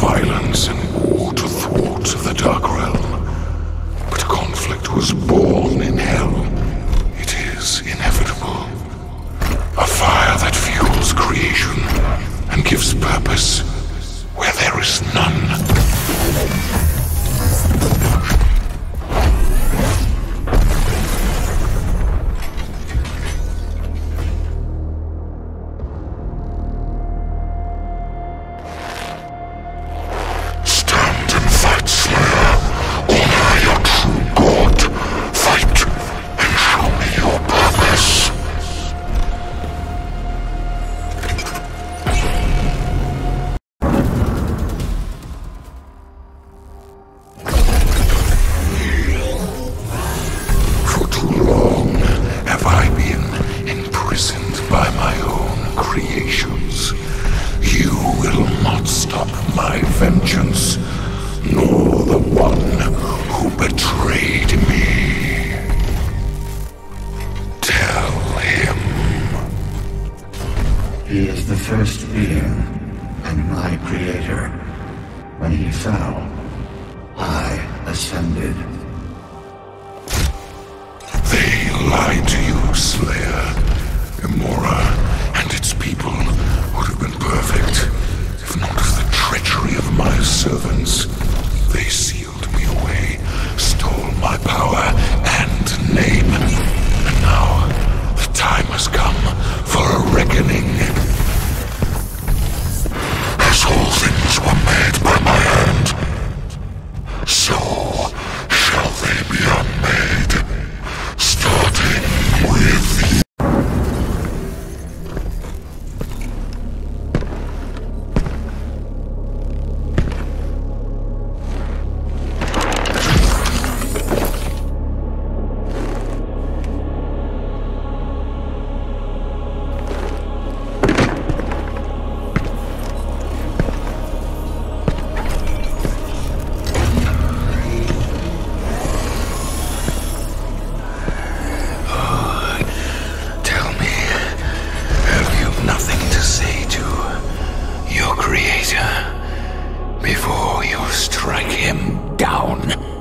violence and war to thwart the Dark Realm. But conflict was born in Hell. It is inevitable. A fire that fuels creation by my own creations. You will not stop my vengeance, nor the one who betrayed me. Tell him. He is the first being, and my creator. When he fell, I ascended. They lied servants. on.